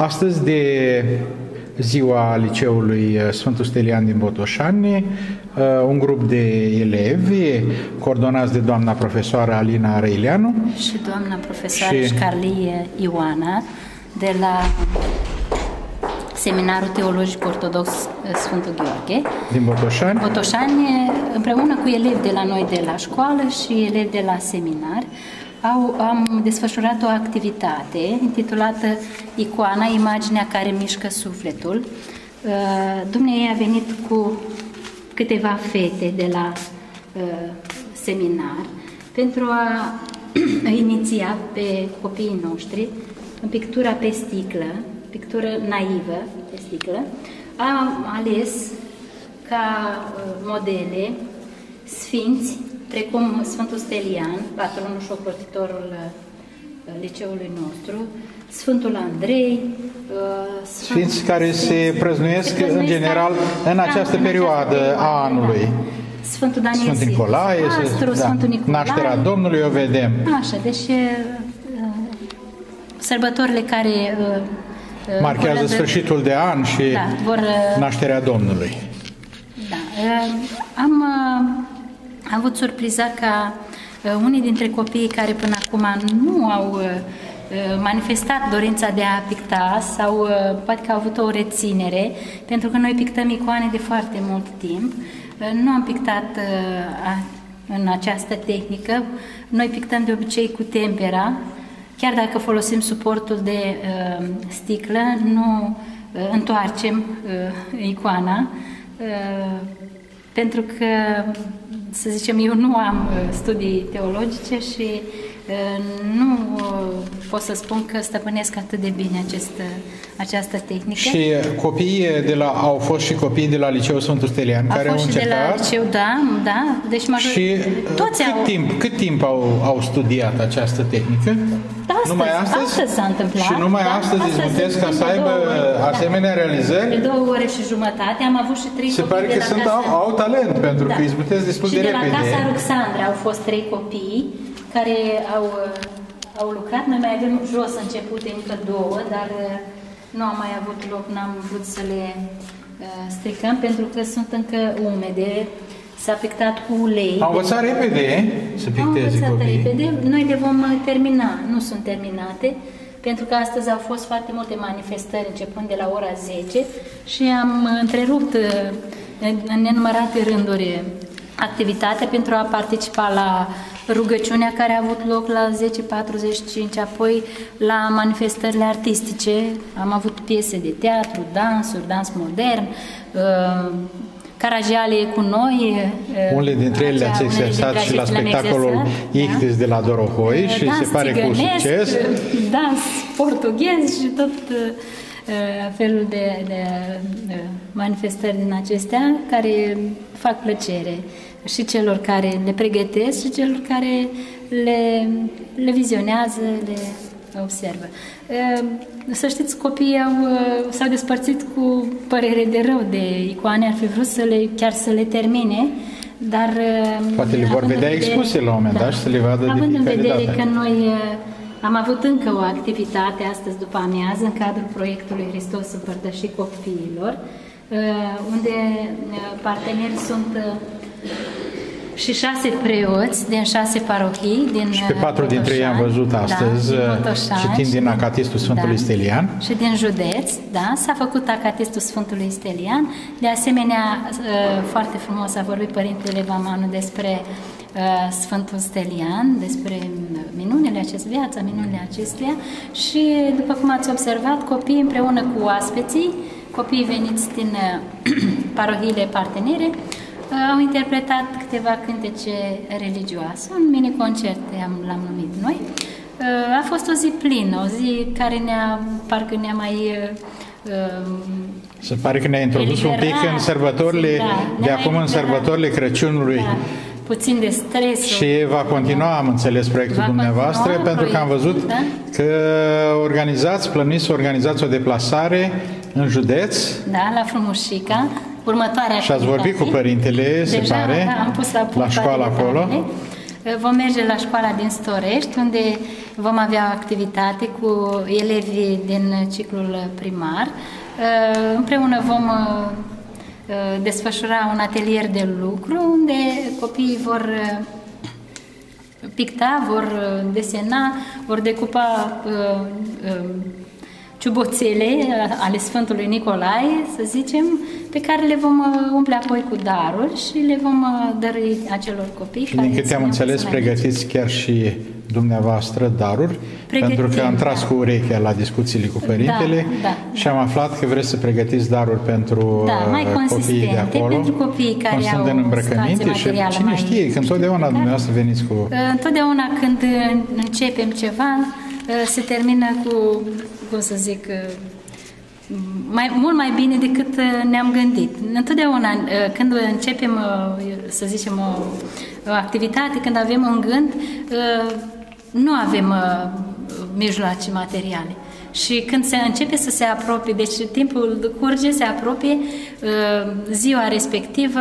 Astăzi de ziua liceului uh, Sfântul Stelian din Botoșani, uh, un grup de elevi coordonați de doamna profesoară Alina Răileanu și doamna profesoară și... Șcarlie Ioana de la Seminarul Teologic Ortodox uh, Sfântul Gheorghe. Din Botoșani? Botoșani, împreună cu elevi de la noi de la școală și elevi de la seminar, au, am desfășurat o activitate intitulată Icoana, imaginea care mișcă sufletul. Uh, Dumnezeu a venit cu câteva fete de la uh, seminar pentru a iniția pe copiii noștri în pictura pe sticlă, pictură naivă pe sticlă. Am ales ca uh, modele sfinți precum Sfântul Stelian, patronul și ocrotitorul uh, liceului nostru, Sfântul Andrei, uh, Sfântul Sfinți care se prăznuiesc în general în da, această în perioadă această a anului. Da. Sfântul Daniel Sfântul Nicolae, Astru, da, Sfântul Nicolae. Nașterea Domnului o vedem. Așa, deci uh, sărbătorile care marchează sfârșitul de an și da, vor, nașterea Domnului. Da, am am avut surpriza ca uh, unii dintre copiii care până acum nu au uh, uh, manifestat dorința de a picta sau uh, poate că au avut o reținere, pentru că noi pictăm icoane de foarte mult timp. Uh, nu am pictat uh, a, în această tehnică. Noi pictăm de obicei cu tempera, chiar dacă folosim suportul de uh, sticlă, nu uh, întoarcem uh, icoana, uh, pentru că să zicem, eu nu am uh, studii teologice și uh, nu uh, pot să spun că stăpânesc atât de bine acest, această tehnică. Și copiii de la, au fost și copii de la Liceul Sfântul Stelian au care fost au încercat? de la liceu, da, da. Deci major... Și toți cât, au... timp, cât timp au, au studiat această tehnică? Astăzi, numai astăzi? Astăzi s-a întâmplat. Și numai da, astăzi, astăzi izbutesc ca să aibă ore, asemenea da. realizări? De două ore și jumătate am avut și trei Se copii pare că de la sunt, casa... au, au talent, pentru da. că izbutesc destul și de, de repede. Și de la Casa Ruxandra au fost trei copii care au, au lucrat. Noi mai avem jos începute încă două, dar nu am mai avut loc, n-am vrut să le uh, stricăm pentru că sunt încă umede S-a pictat cu ulei. Au învățat repede să picteze Au învățat repede. Noi le vom uh, termina. Nu sunt terminate, pentru că astăzi au fost foarte multe manifestări începând de la ora 10 și am uh, întrerupt uh, în nenumărate rânduri activitatea pentru a participa la rugăciunea care a avut loc la 10.45, apoi la manifestările artistice. Am avut piese de teatru, dansuri, dans modern, Caragiale e cu noi. Unele dintre ele ați exersat și la spectacolul da? Ichtis de la Dorohoi și dans se pare cu succes. Dans portughez și tot felul de, de manifestări din acestea care fac plăcere și celor care le pregătesc și celor care le, le vizionează, le observă. Să știți, copiii au, s-au despărțit cu părere de rău de icoane, ar fi vrut să le, chiar să le termine, dar... Poate le vor vedea vedere, expuse la un moment da, dat și să le vadă Având de în vedere dată. că noi am avut încă o activitate astăzi după amiază în cadrul proiectului Hristos Împărtășit Copiilor, unde parteneri sunt și șase preoți din șase parohii. Din și pe patru Botoșani, dintre ei am văzut da, astăzi, da, citind din Acatistul Sfântului da, Stelian. Și din județ, da, s-a făcut Acatistul Sfântului Stelian. De asemenea, ă, foarte frumos a vorbit Părintele Vamanu despre ă, Sfântul Stelian, despre minunile acestei viața, minunile acestea și, după cum ați observat, copiii împreună cu oaspeții, copiii veniți din ă, parohiile partenere, au interpretat câteva cântece religioase, un mini-concert l-am numit noi. A fost o zi plină, o zi care ne-a, parcă ne-a mai... Se pare că ne-a introdus un pic în sărbătorile, da, de acum în sărbătorile Crăciunului. Da puțin de stres. Și va continua, am înțeles, proiectul dumneavoastră, pentru proiect, că am văzut da? că organizați, plăniți să organizați o deplasare în județ. Da, la Frumușica, următoarea Și ați vorbit cu părintele, se Deja, pare, da, am pus la, la școală acolo. Uh, Vom merge la școala din Storești, unde vom avea o activitate cu elevii din ciclul primar. Împreună vom desfășura un atelier de lucru unde copiii vor picta, vor desena, vor decupa ciuboțele ale Sfântului Nicolae, să zicem, pe care le vom uh, umple apoi cu daruri și le vom uh, dărui acelor copii. Și din câte am înțeles, pregătiți chiar și dumneavoastră daruri, Pregătim, pentru că am tras da. cu urechea la discuțiile cu părintele da, da, și am aflat că vreți să pregătiți daruri pentru da, mai uh, copiii de acolo, pentru copiii care au în îmbrăcăminte și cine știe, că întotdeauna dumneavoastră veniți cu... Întotdeauna când începem ceva, se termină cu, cum să zic, mai, mult mai bine decât uh, ne-am gândit. Întotdeauna, uh, când începem, uh, să zicem, o, o activitate, când avem un gând, nu avem mijloace materiale. Și când se începe să se apropie, deci timpul curge, se apropie uh, ziua respectivă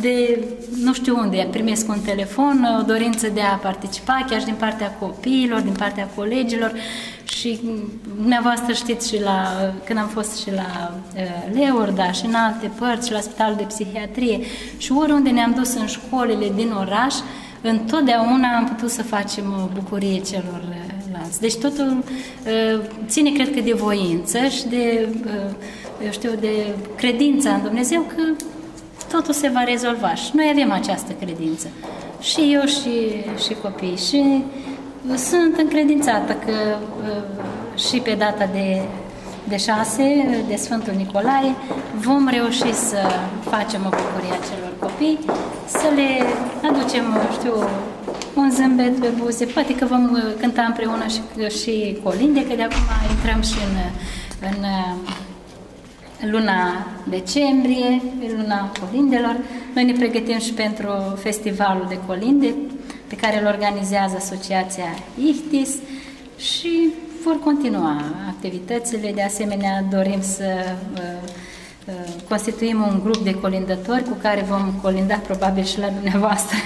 de nu știu unde, primesc un telefon, o dorință de a participa, chiar și din partea copiilor, din partea colegilor și dumneavoastră știți și la, când am fost și la uh, Leorda și în alte părți, și la spitalul de psihiatrie. Și oriunde ne-am dus în școlile din oraș, întotdeauna am putut să facem o bucurie celor ceilalți. Deci totul uh, ține, cred că, de voință și de, uh, eu știu, de credința în Dumnezeu că totul se va rezolva și noi avem această credință. Și eu și, și copii. Și sunt încredințată că uh, și pe data de de șase, de Sfântul Nicolae, vom reuși să facem o bucurie celor copii, să le aducem, știu, un zâmbet pe buze. Poate că vom uh, cânta împreună și, și colinde, că de acum intrăm și în, în luna decembrie, luna colindelor. Noi ne pregătim și pentru festivalul de colinde pe care îl organizează Asociația IHTIS și vor continua activitățile. De asemenea, dorim să uh, uh, constituim un grup de colindători cu care vom colinda probabil și la dumneavoastră,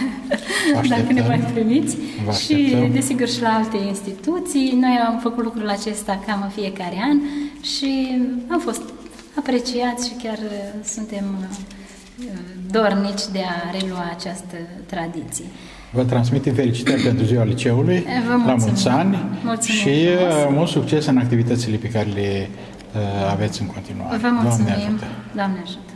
dacă ne mai primiți, și desigur și la alte instituții. Noi am făcut lucrul acesta cam în fiecare an și am fost apreciați și chiar uh, suntem dornici de a relua această tradiție. Vă transmitem felicitări pentru ziua liceului, la mulți ani mulțumim și frumos. Uh, mult succes în activitățile pe care le uh, aveți în continuare. Vă mulțumim. Doamne ajută! Doamne ajută.